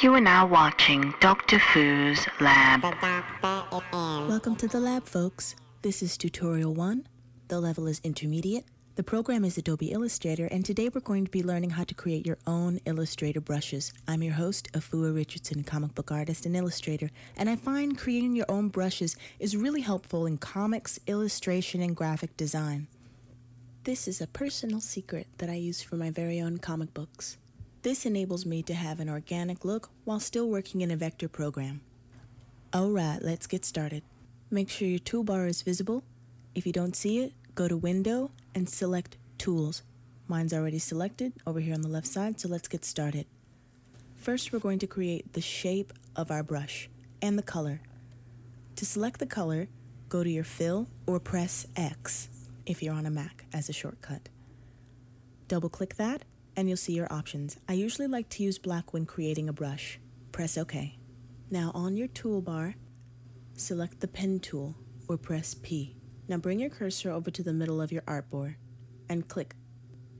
You are now watching Docta Foo's Lab. Welcome to the lab, folks. This is tutorial one. The level is intermediate. The program is Adobe Illustrator, and today we're going to be learning how to create your own Illustrator brushes. I'm your host, Afua Richardson, comic book artist and illustrator, and I find creating your own brushes is really helpful in comics, illustration, and graphic design. This is a personal secret that I use for my very own comic books. This enables me to have an organic look while still working in a vector program. Alright, let's get started. Make sure your toolbar is visible. If you don't see it, go to Window and select Tools. Mine's already selected over here on the left side, so let's get started. First, we're going to create the shape of our brush and the color. To select the color, go to your fill or press X if you're on a Mac as a shortcut. Double click that and you'll see your options. I usually like to use black when creating a brush. Press OK. Now on your toolbar, select the pen tool or press P. Now bring your cursor over to the middle of your artboard and click.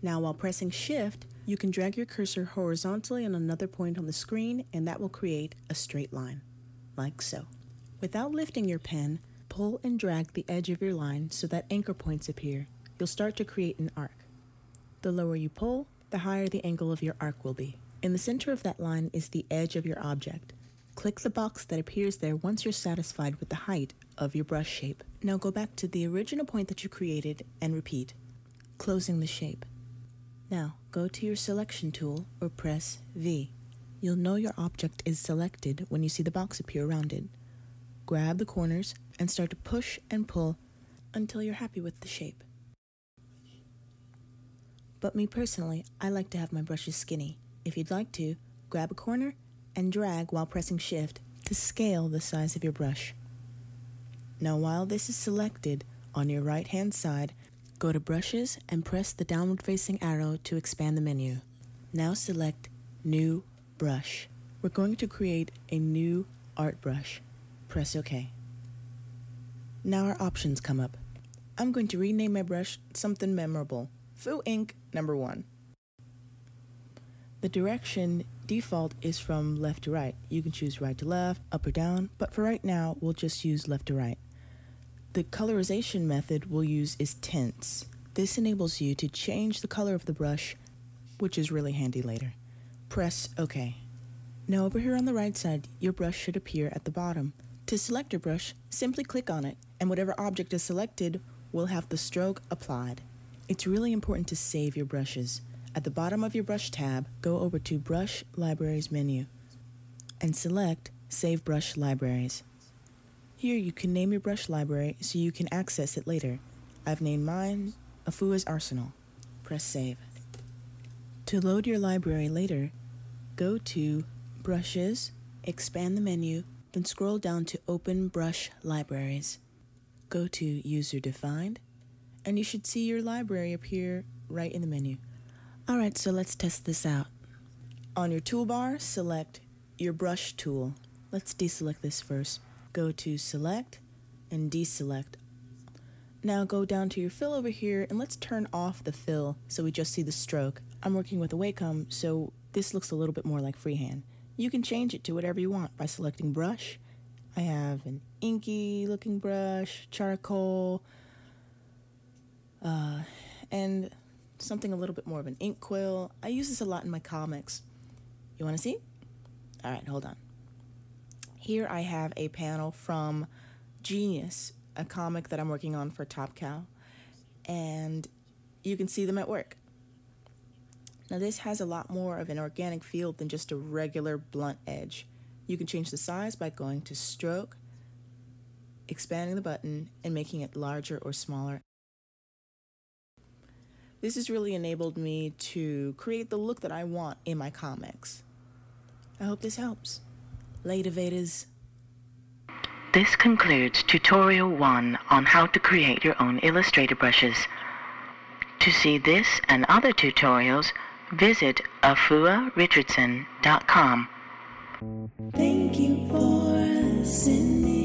Now while pressing shift, you can drag your cursor horizontally on another point on the screen and that will create a straight line, like so. Without lifting your pen, pull and drag the edge of your line so that anchor points appear. You'll start to create an arc. The lower you pull, the higher the angle of your arc will be. In the center of that line is the edge of your object. Click the box that appears there once you're satisfied with the height of your brush shape. Now go back to the original point that you created and repeat, closing the shape. Now go to your selection tool or press V. You'll know your object is selected when you see the box appear around it. Grab the corners and start to push and pull until you're happy with the shape. But me personally, I like to have my brushes skinny. If you'd like to, grab a corner and drag while pressing shift to scale the size of your brush. Now while this is selected, on your right hand side, go to brushes and press the downward facing arrow to expand the menu. Now select new brush. We're going to create a new art brush. Press OK. Now our options come up. I'm going to rename my brush something memorable. Foo Ink number one. The direction default is from left to right. You can choose right to left, up or down, but for right now, we'll just use left to right. The colorization method we'll use is tints. This enables you to change the color of the brush, which is really handy later. Press OK. Now over here on the right side, your brush should appear at the bottom. To select your brush, simply click on it, and whatever object is selected will have the stroke applied. It's really important to save your brushes. At the bottom of your brush tab, go over to Brush Libraries menu and select Save Brush Libraries. Here you can name your brush library so you can access it later. I've named mine Afua's Arsenal. Press Save. To load your library later, go to Brushes, expand the menu, then scroll down to Open Brush Libraries. Go to User Defined, and you should see your library appear right in the menu. Alright, so let's test this out. On your toolbar, select your brush tool. Let's deselect this first. Go to Select and Deselect. Now go down to your fill over here and let's turn off the fill so we just see the stroke. I'm working with a Wacom, so this looks a little bit more like freehand. You can change it to whatever you want by selecting brush. I have an inky looking brush, charcoal, and something a little bit more of an ink quill. I use this a lot in my comics. You want to see? All right, hold on. Here I have a panel from Genius, a comic that I'm working on for Top Cow, and you can see them at work. Now this has a lot more of an organic feel than just a regular blunt edge. You can change the size by going to stroke, expanding the button, and making it larger or smaller. This has really enabled me to create the look that I want in my comics. I hope this helps. Later, Vedas. This concludes tutorial 1 on how to create your own Illustrator brushes. To see this and other tutorials, visit afuarichardson.com. Thank you for listening.